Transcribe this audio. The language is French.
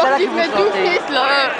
sportif, mais tout fils là.